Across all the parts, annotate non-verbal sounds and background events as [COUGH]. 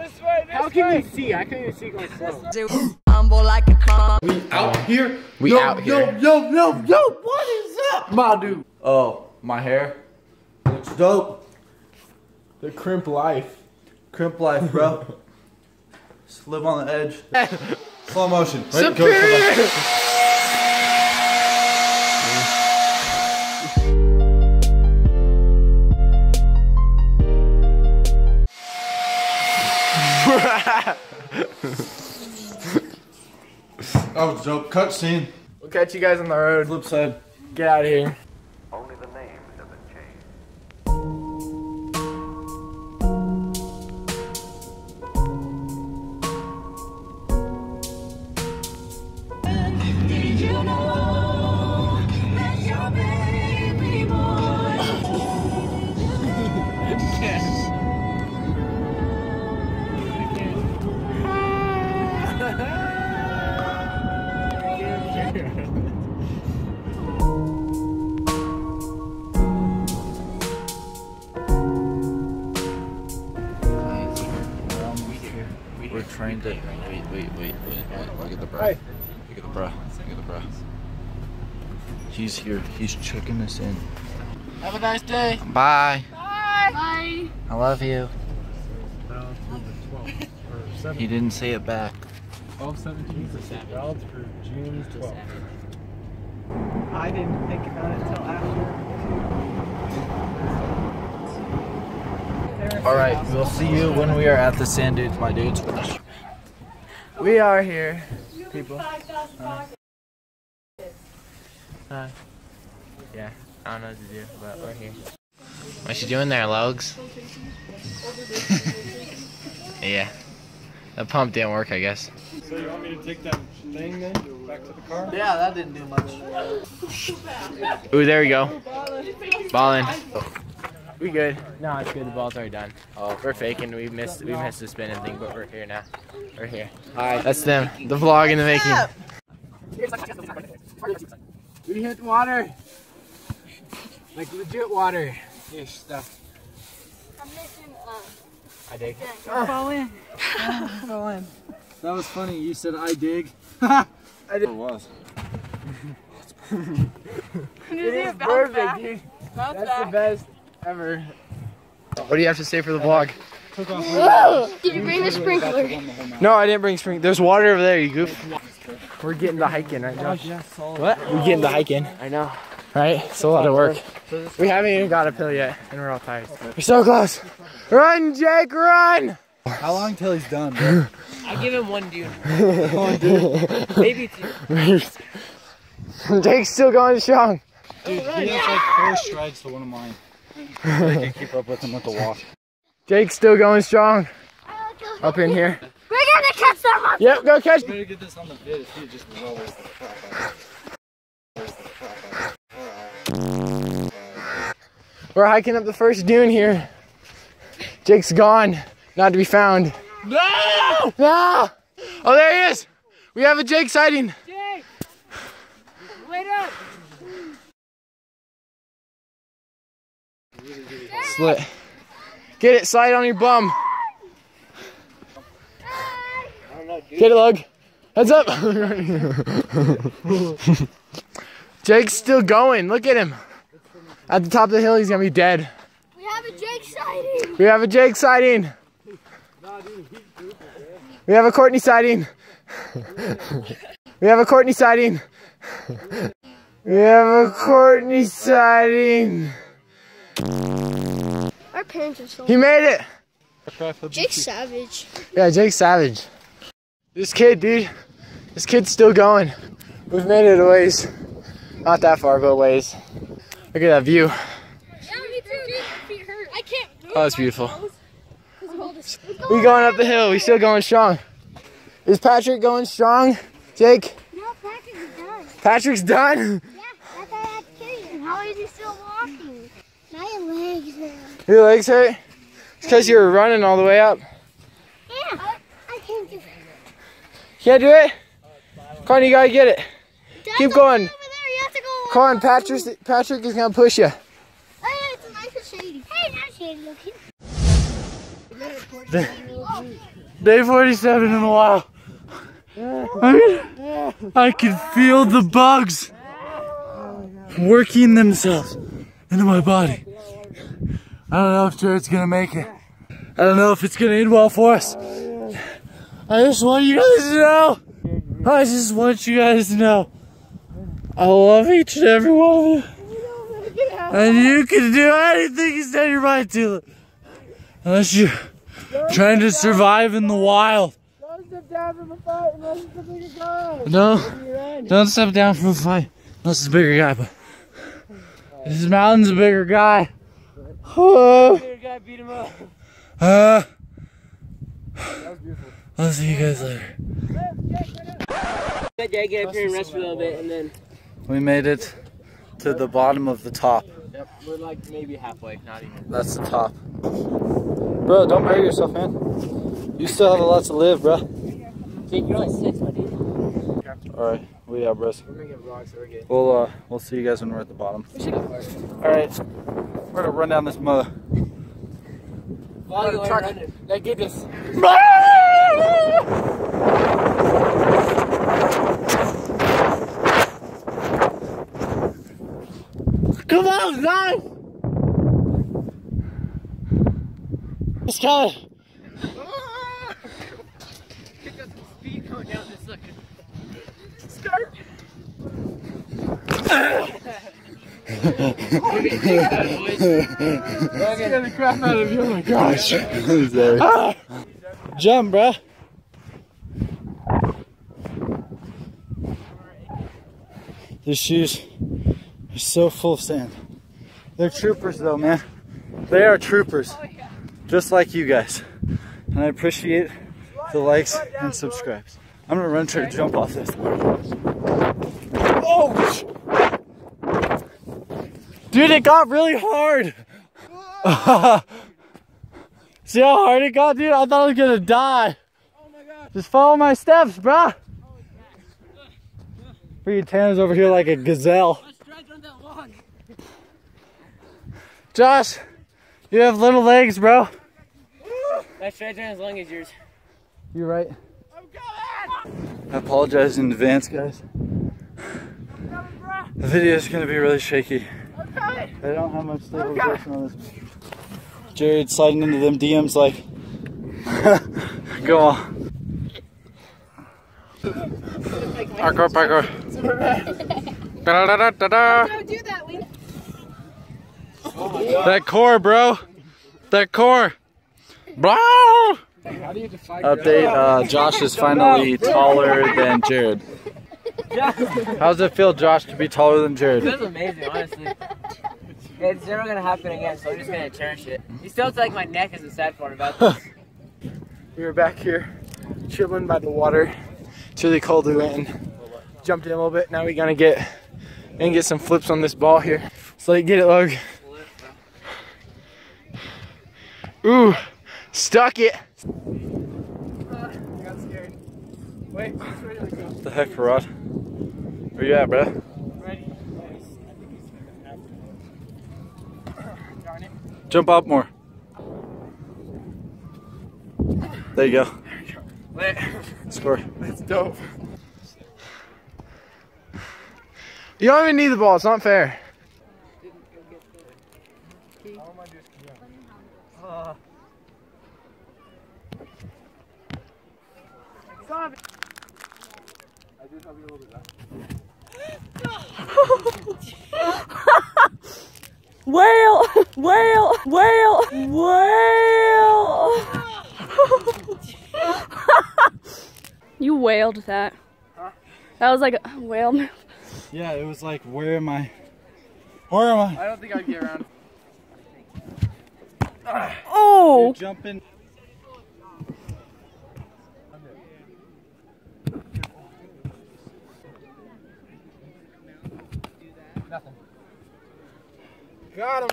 This way, this How can you see? I can't even see going slow. Humble like a we Out here? We yo, out yo, here. Yo, yo, yo, what is up, my dude? Oh, my hair? Looks dope. The crimp life. Crimp life, bro. [LAUGHS] Just live on the edge. [LAUGHS] Slow motion. Wait, go- That was dope. Cut scene. We'll catch you guys on the road. Flip side. Get out of here. Wait. Look at the bra. Look at the bra. Look at the bra. He's here. He's checking us in. Have a nice day. Bye. Bye. I love you. He didn't say it back. 12, 17 for Valid for June 12th. I didn't think about it until after. All right, we'll see you when we are at the sand dudes, my dudes. We are here, people. Hi. Yeah, I don't know what to do, but we're here. What you doing there, Logs? yeah. The pump didn't work, I guess. So you want me to take that thing then back to the car? Yeah, that didn't do much. Ooh, there we go. Ballin'. We good. No, it's good. The ball's already done. Oh, we're faking. We missed. We missed the spinning thing, but we're here now. We're here. Hi. That's them. The vlog in the making. We hit water. Like legit water. Ish stuff. I'm missing, uh, I dig. Fall in. [LAUGHS] Fall in. That was funny. You said I dig. [LAUGHS] I did. It was. It is perfect, dude. That's the best ever. What do you have to say for the vlog? Did you bring the sprinkler? No, I didn't bring sprinkler. There's water over there, you goof. We're getting the hiking right now. Oh, what? We're getting the hiking. I know. Right? It's a lot of work. We haven't even got a pill yet, and we're all tired. We're so close. Run, Jake, run! How long till he's done, bro? [LAUGHS] I give him one dune. [LAUGHS] Maybe two. [LAUGHS] Jake's still going strong. Dude, he has like four strides to one of mine. I can keep up with him with the walk. Jake's still going strong. Up in here. We're gonna catch them up. Yep, go catch. Better get this on the vid he just lowers the crap out of it. We're hiking up the first dune here. Jake's gone, not to be found. No! No! Oh, there he is. We have a Jake sighting. Jake! Wait up! Slit. Get it, slide on your bum. Get it, Lug. Heads up. [LAUGHS] Jake's still going. Look at him. At the top of the hill, he's gonna be dead. We have a Jake sighting. We have a Jake sighting. We have a Courtney sighting. We have a Courtney sighting. We have a Courtney sighting. Our parents are so. He made it. Jake Savage. Yeah, Jake Savage. This kid, dude. This kid's still going. We've made it a ways. Not that far, but a ways. Look at that view. Yeah, me too. Feet hurt. I can't move. Oh, it's beautiful. We going up the hill. We still going strong. Is Patrick going strong? Jake? No, Patrick is done. Patrick's done? Yeah, that's why I had to kill you. How is he still walking? Now your legs hurt. Your legs hurt? It's because you were running all the way up. Yeah. I, I can't do it. Can't do it? Come on, you gotta get it. Dad, Keep going. go Over there. You have to go. Come on, Patrick. Patrick is gonna push you. Oh, yeah, it's nice and shady. Hey, not shady looking. Day 47 in a while. I, mean, I can feel the bugs working themselves into my body. I don't know if Jared's gonna make it. I don't know if it's gonna end well for us. I just want you guys to know. I just want you guys to know. I love each and every one of you. And you can do anything you set your mind to. Unless you're trying to survive in the wild. No, don't step down from a fight unless it's a bigger guy. But this mountain's a bigger guy. Oh. Uh, I'll see you guys later. Good day, get up here and rest for a little bit, and then. We made it to the bottom of the top. Yep, we're like maybe halfway, not even. That's the top. Bro, don't bury yourself, man. You still have a lot to live, bro. Jake, you're only six, my dude. Alright, we out, bros. We're making vlogs, so we're good. We'll, uh, we'll see you guys when we're at the bottom. We should go first. Alright, we're gonna run down this mother. While you are running. Like, get this. Come on, guys! It's coming. Speed going down this sucker. Scare the crap out of you. Oh my gosh. Jump, bruh. These shoes are so full of sand. They're troopers though, man. They are troopers. Just like you guys. And I appreciate the likes and subscribes. I'm gonna run try to jump off this. Oh! Dude, it got really hard. [LAUGHS] See how hard it got, dude? I thought I was gonna die. Just follow my steps, bruh. Freaking Tanner's over here like a gazelle. Josh, you have little legs, bro. That stretch around as long as yours. You're right. I apologize in advance, guys. The video is gonna be really shaky. I don't have much stabilization on this. Jared sliding into them DMs like, [LAUGHS] go on. Parkour, parkour. Da-da-da-da-da. Don't do that, Wayne. That core, bro. That core. Bro. How do you define Update, uh, Josh is finally taller than Jared. How does it feel, Josh, to be taller than Jared? This is amazing, honestly. It's never gonna happen again, so I'm just gonna cherish it. You still like my neck is the sad part about this. [LAUGHS] We were back here chilling by the water. It's really cold. We went and jumped in a little bit. Now we're gonna get and get some flips on this ball here. So like, get it, Log. Ooh, stuck it. [LAUGHS] Wait, the heck, Rod? Where you at, bruh? [COUGHS] Jump up more. There you go. Wait. Score. That's dope. You don't even need the ball. It's not fair. Whale! Whale! Whale! Whale! you wailed that. That was like a whale move. Yeah, it was like, where am I? Where am I? I don't think I'd get around. Oh! Jumping. Got him.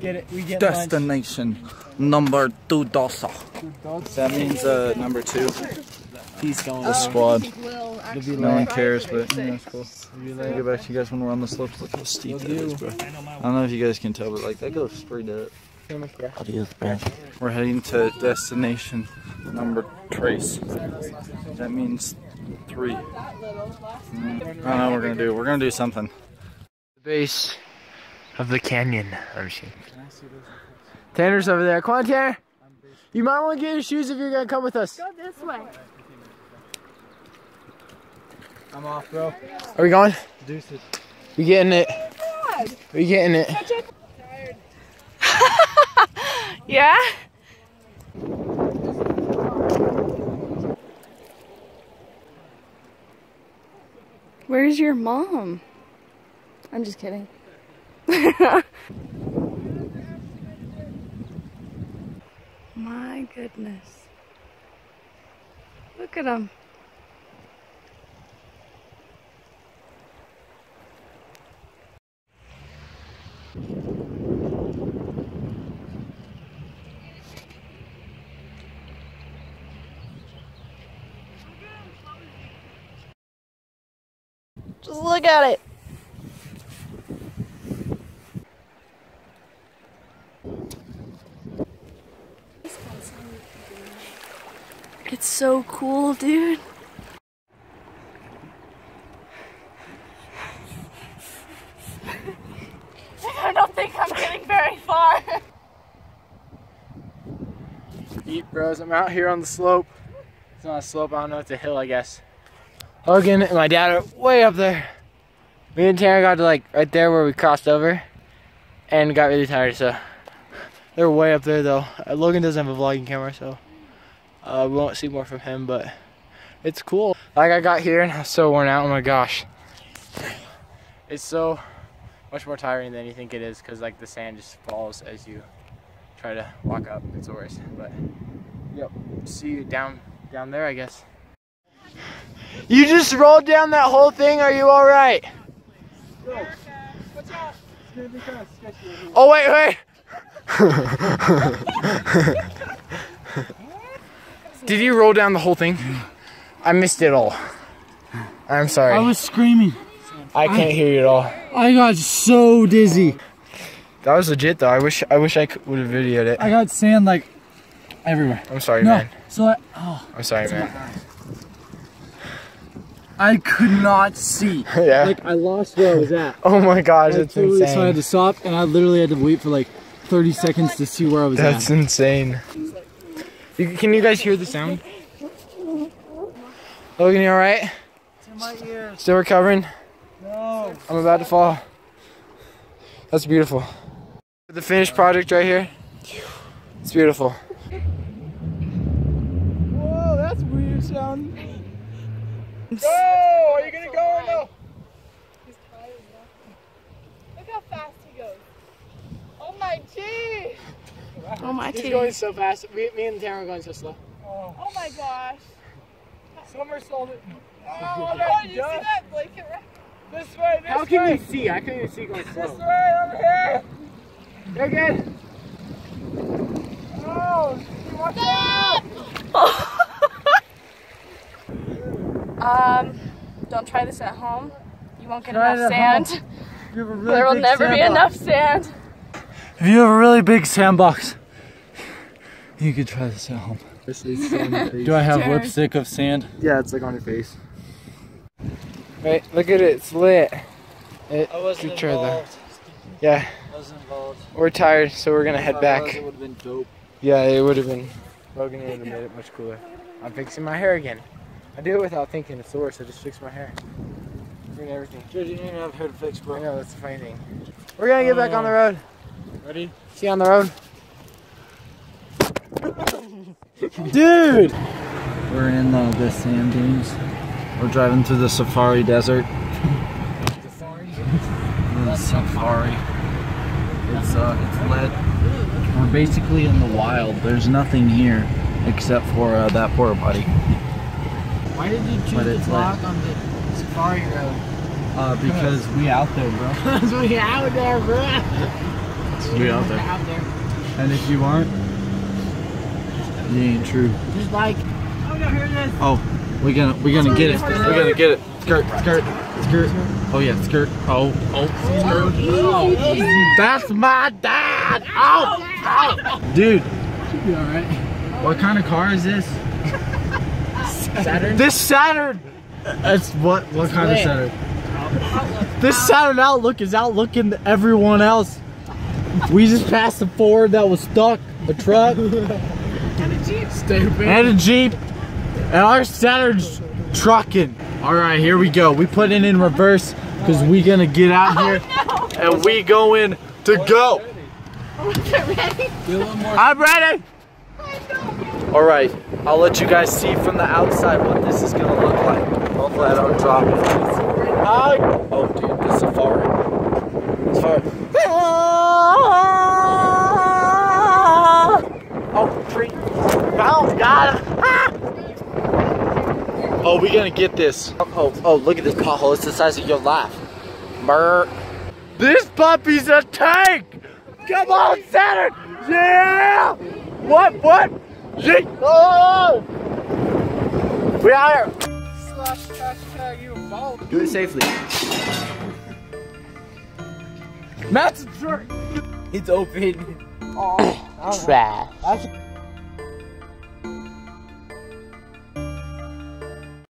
Get it. We get lunch. Destination number two dosa. That means uh, number two. He's going. The squad. Will No one cares, but yeah, that's cool. I'll get back to you guys when we're on the slopes. Look how steep that is, bro. I don't know if you guys can tell, but like that goes straight up. We're heading to destination number trace. That means three. Mm, I don't know what we're gonna do. We're gonna do something. The base of the canyon. I'm just. Tanner's over there. Come on, Tanner. You might want to get your shoes if you're gonna come with us. Go this way. I'm off, bro. Are we going? Deuces. We getting it? Oh we getting it? [LAUGHS] Yeah? Where's your mom? I'm just kidding. [LAUGHS] My goodness. Look at them. Just look at it. It's so cool, dude. [LAUGHS] I don't think I'm getting very far. Eat bros, I'm out here on the slope. It's not a slope, I don't know, it's a hill, I guess. Logan and my dad are way up there. Me and Tanner got to like right there where we crossed over and got really tired, so they're way up there though. Uh, Logan doesn't have a vlogging camera, so uh, we won't see more from him, but it's cool. Like I got here and I was so worn out, oh my gosh. It's so much more tiring than you think it is because like the sand just falls as you try to walk up. It's the worst, but yep. See you down down there, I guess. You just rolled down that whole thing. Are you all right? Oh wait, wait. [LAUGHS] [LAUGHS] Did you roll down the whole thing? I missed it all. I'm sorry. I was screaming. I can't hear you at all. I got so dizzy. That was legit though. I wish I wish I would have videoed it. I got sand like everywhere. I'm sorry, No, man. so I, oh, I'm sorry, man. I could not see. [LAUGHS] yeah. Like I lost where I was at. [LAUGHS] oh my gosh, Like, that's insane. so I had to stop, and I literally had to wait for like 30 seconds to see where I was That's at. That's insane. You, can you guys hear the sound? Logan, you alright? Still recovering? No. I'm about to fall. That's beautiful. The finished project right here. It's beautiful. Whoa, that's weird sound. Go! Are you gonna go or no? Look how fast he goes. Oh my gee. Oh my He's gee. going so fast. Me, me and Tanner are going so slow. Oh my gosh. Somersault it. Oh, [LAUGHS] oh you see that blanket right? This way, this way. How can you see? I couldn't even see going slow. This way, over here. You're good. Oh, watch out! [LAUGHS] Um, don't try this at home. You won't get Try enough sand. You have a really There will never be enough sand. If you have a really big sandbox, you could try this at home. Do I have Jared. lipstick of sand? Yeah, it's like on your face. Wait, look at it, it's lit. It, I wasn't picture of the- involved. Yeah, I was involved. we're tired, so we're gonna head back. It would have been dope. Yeah, it would have been. Logan would have made it much cooler. I'm fixing my hair again. I do it without thinking. It's the worst. I just fix my hair. Doing everything. Dude, you didn't even have hair to fix, I know that's the funny thing. We're gonna get back on the uh, road. Ready? See you on the road. [LAUGHS] Dude! We're in uh, the sand dunes. We're driving through the safari desert. The safari. It's uh, it's lit. We're basically in the wild. There's nothing here except for uh, that porta potty. Why did you choose But to it's vlog on the safari road? Uh, because we out there, bro. Because [LAUGHS] we out there, bro. [LAUGHS] We out there. out there. And if you aren't, you ain't true. Just like. Oh no, here it is. Oh, we gonna we gonna get it. We're gonna get it. Skirt, skirt, skirt. Oh yeah, skirt. Oh, oh, skirt. That's my dad. Oh, oh. dude. Should be alright. What kind of car is this? Saturn. This Saturn. That's what? What kind of lit. Saturn? This Saturn Outlook is outlooking everyone else. We just passed a Ford that was stuck, a truck, and a Stupid. and a Jeep, and our Saturn's trucking. All right, here we go. We put it in reverse because we gonna get out oh, here and we going to go. I'm ready. All right, I'll let you guys see from the outside what this is gonna look like. Hopefully I don't drop it. Hi. Oh, dude, the safari. Safari. Oh, tree. Oh, got it. Ah. Oh, we gonna get this. Oh, oh, look at this pothole. It's the size of your life. Brr. This puppy's a tank. Come on, Saturn. Yeah. What? What? Yeet. Oh. We are. Slash hashtag you involved. Do it safely. Matt's a jerk. It's open. Oh, Trash.